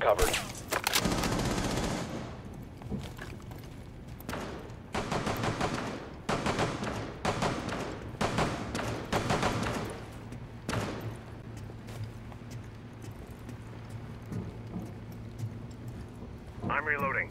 Covered. I'm reloading.